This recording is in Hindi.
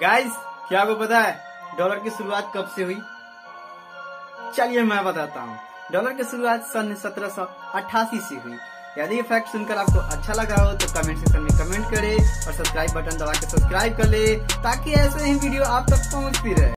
गाइस क्या आपको पता है डॉलर की शुरुआत कब से हुई? चलिए मैं बताता हूँ। डॉलर की शुरुआत सन सत्रह से हुई। यदि ये फैक्ट सुनकर आपको अच्छा लगा हो तो कमेंट सेक्शन में कमेंट करें और सब्सक्राइब बटन दबा के सब्सक्राइब कर ले, ताकि ऐसे ही वीडियो आप तक पहुँचती रहे।